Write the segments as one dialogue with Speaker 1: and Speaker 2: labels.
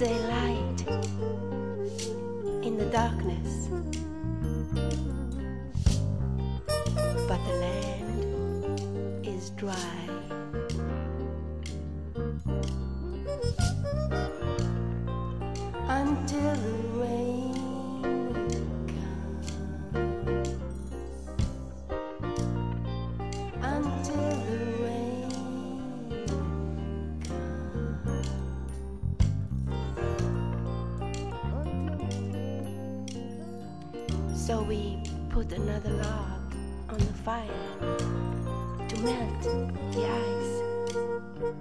Speaker 1: is a light in the darkness, but the land is dry.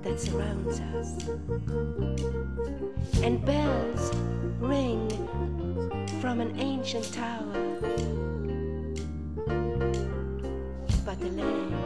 Speaker 1: That surrounds us and bells ring from an ancient tower. But the land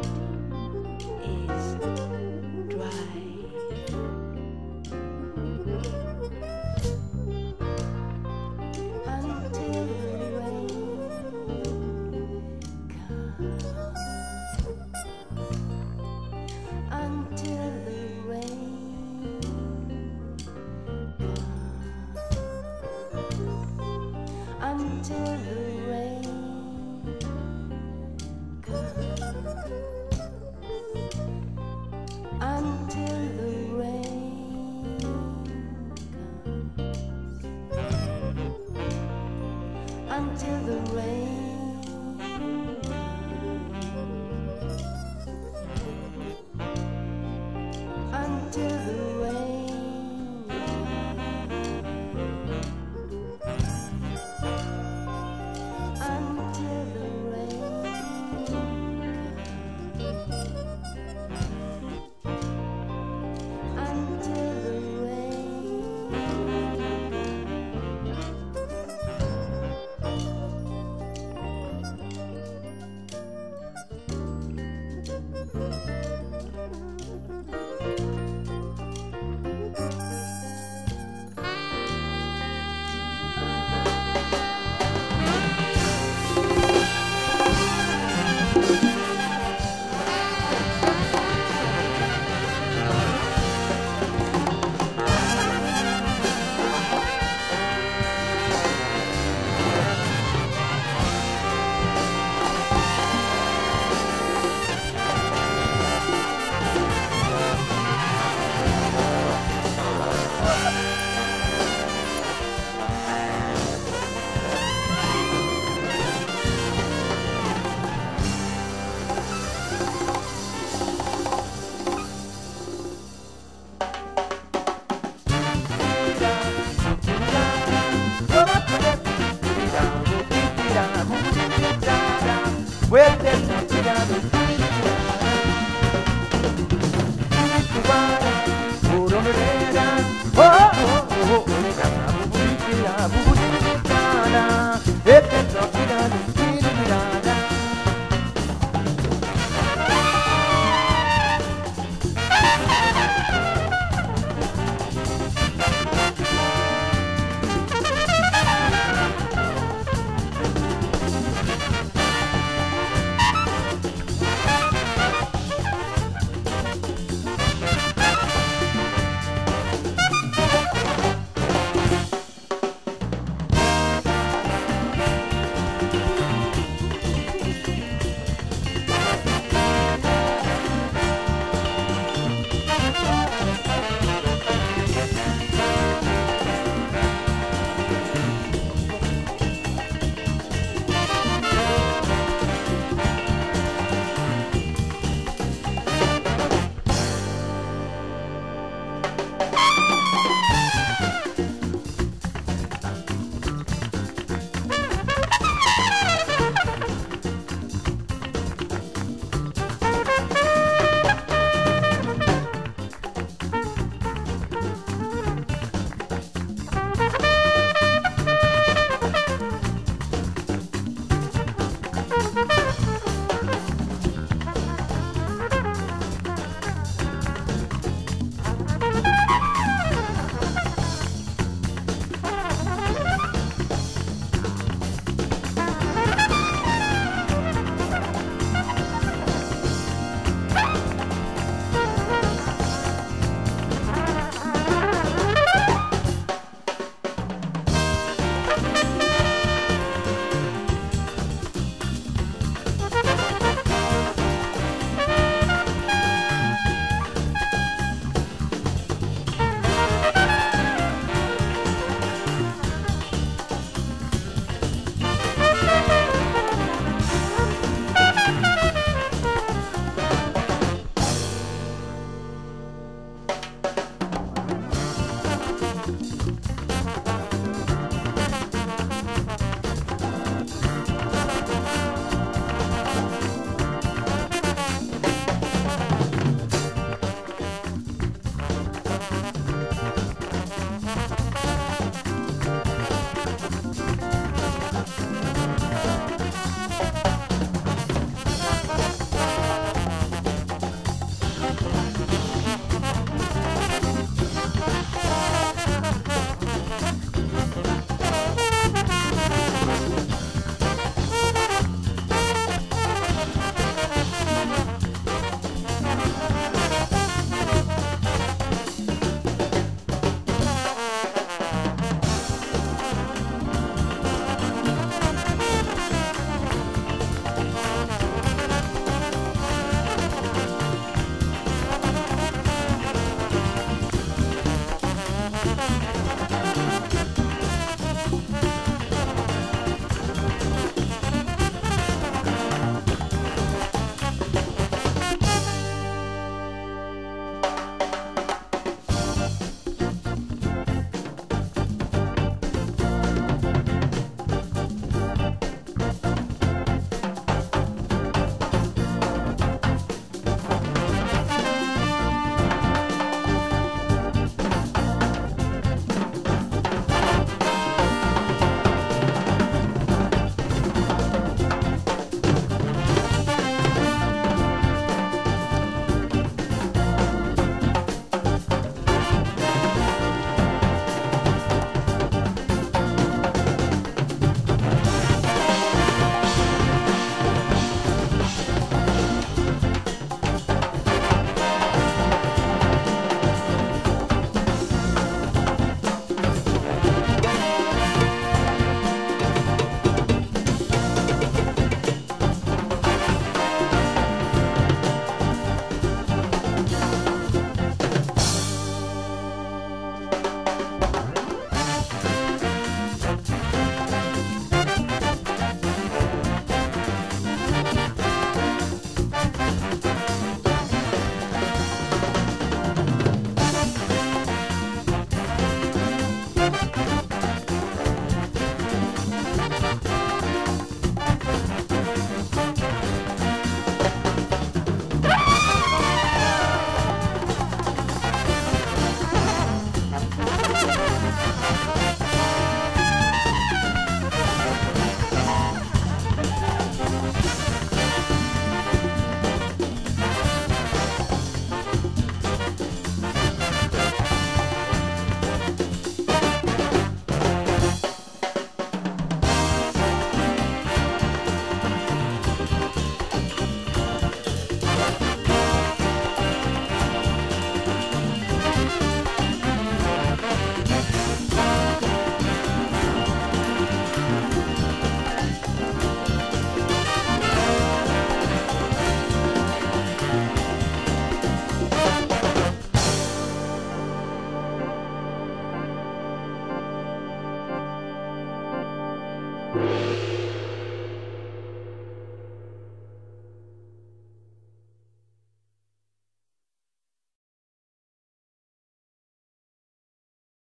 Speaker 1: Until the rain
Speaker 2: There's nothing I don't